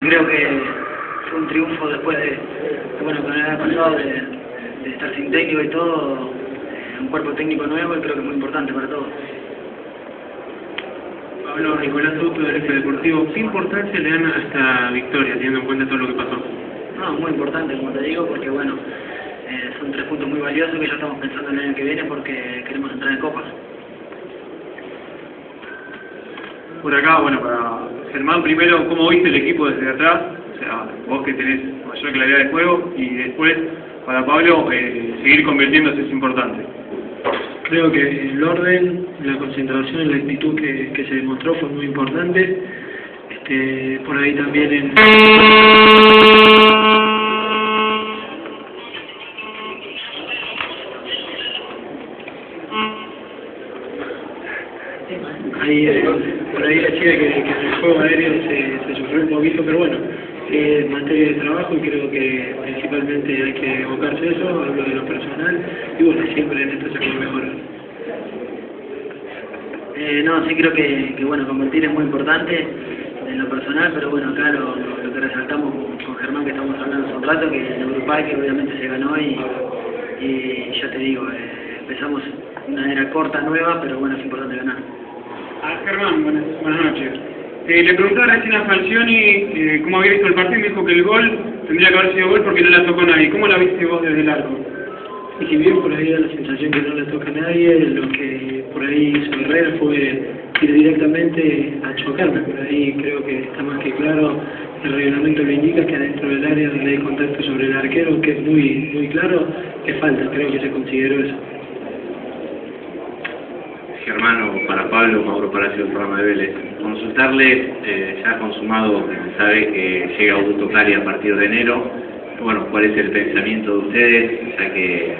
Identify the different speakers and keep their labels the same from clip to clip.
Speaker 1: Creo que fue un triunfo después de, bueno, con el año pasado de, de estar sin técnico y todo, un cuerpo técnico nuevo y creo que es muy importante para todos.
Speaker 2: Pablo Nicolás Soto del F Deportivo, ¿qué importancia le dan a esta victoria, teniendo en cuenta todo lo que pasó?
Speaker 1: No, muy importante, como te digo, porque bueno, eh, son tres puntos muy valiosos que ya estamos pensando en el año que viene porque queremos entrar en Copa.
Speaker 2: Por acá, bueno, para Germán, primero, ¿cómo viste el equipo desde atrás? O sea, vos que tenés mayor claridad de juego y después, para Pablo, eh, seguir convirtiéndose es importante.
Speaker 3: Creo que el orden, la concentración y la actitud que, que se demostró fue muy importante. Este, por ahí también en... Ahí, eh, por ahí decía que, que en el juego aéreo se, se sufrió un poquito, pero bueno, es materia de trabajo y creo que principalmente hay que evocarse eso, hablo de lo personal y bueno, siempre en esto se puede mejorar.
Speaker 1: Eh, no, sí creo que, que bueno, convertir es muy importante en lo personal, pero bueno, acá lo, lo, que resaltamos con, Germán que estamos hablando hace un rato, que el grupal que obviamente se ganó y, y ya te digo, eh, empezamos una era corta, nueva, pero bueno, es importante ganar.
Speaker 2: Ah, Germán, buenas, buenas noches. Eh, le preguntaba recién a Falcioni eh, cómo había visto el partido y me dijo que el gol tendría que haber sido gol porque no la tocó nadie. ¿Cómo la viste vos desde el arco?
Speaker 3: Y si bien por ahí da la sensación que no le toca a nadie, lo que por ahí hizo Herrera fue ir directamente a chocarme. Por ahí creo que está más que claro, el reglamento lo indica que adentro del área donde hay contacto sobre el arquero, que es muy, muy claro, que falta. Creo que se consideró eso.
Speaker 4: Germano, para Pablo, Mauro Palacio del programa de Vélez. Consultarle, eh, ya consumado, sabe que llega Augusto Cali a partir de enero. Bueno, ¿cuál es el pensamiento de ustedes? Ya que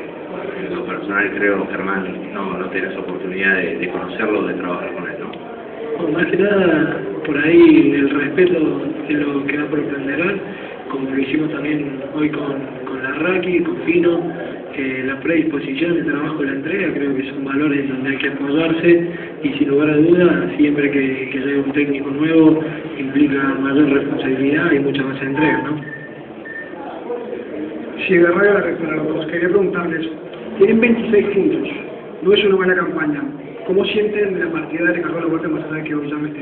Speaker 4: en lo personal creo, Germán, no, no tenés oportunidad de, de conocerlo, de trabajar con él, ¿no?
Speaker 3: Bueno, más que nada, por ahí el respeto es lo que va a proprenderar, como lo hicimos también hoy con, con la Raki, con Fino, eh, la predisposición, el trabajo, la entrega, creo que son valores donde hay que apoyarse y sin lugar a duda, siempre que, que llegue un técnico nuevo implica mayor responsabilidad y mucha más entrega, ¿no?
Speaker 5: Sí, Guerrero, dos, quería preguntarles, tienen 26 puntos, no es una buena campaña, ¿cómo sienten la partida de Ricardo Revuelta más allá que obviamente?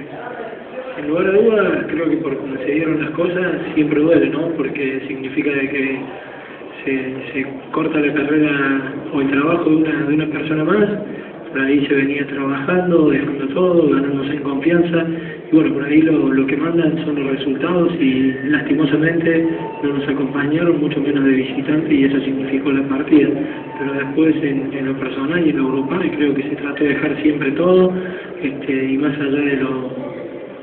Speaker 3: Sin lugar a dudas, creo que por cómo se dieron las cosas, siempre duele, ¿no? Porque significa de que se, corta la carrera o el trabajo de una, de una persona más, por ahí se venía trabajando, dejando todo, ganándose en confianza, y bueno, por ahí lo, lo que mandan son los resultados y lastimosamente no nos acompañaron, mucho menos de visitante, y eso significó la partida. Pero después en, en lo personal y en lo grupal creo que se trató de dejar siempre todo, este, y más allá de los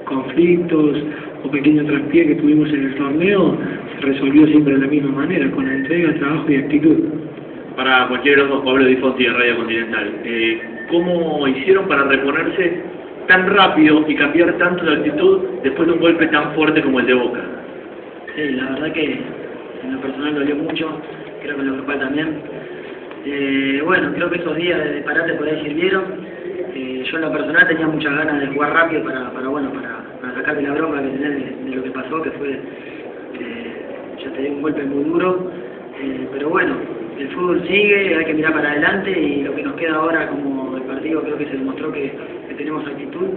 Speaker 3: conflictos o pequeños traspiés que tuvimos en el torneo, resolvió siempre de la misma manera, con entrega, trabajo y actitud.
Speaker 6: Para cualquier otro, Pablo Di Fonti de Radio Continental, eh, ¿cómo hicieron para reponerse tan rápido y cambiar tanto de actitud después de un golpe tan fuerte como el de Boca?
Speaker 1: Sí, la verdad que en lo personal dolió mucho, creo que en lo grupal también. Eh, bueno, creo que esos días de parate por ahí sirvieron. Eh, yo en lo personal tenía muchas ganas de jugar rápido para, para bueno, para, para sacarme la bronca que de, lo que pasó, que fue, ya te di un golpe muy duro. Eh, pero bueno, el fútbol sigue, hay que mirar para adelante y lo que nos queda ahora como el partido creo que se demostró que, tenemos actitud.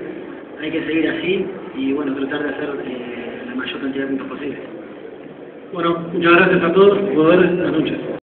Speaker 1: Hay que seguir así y bueno, tratar de hacer eh, la mayor cantidad de puntos posible.
Speaker 3: Bueno, muchas gracias a todos, jugadores, buenas noches.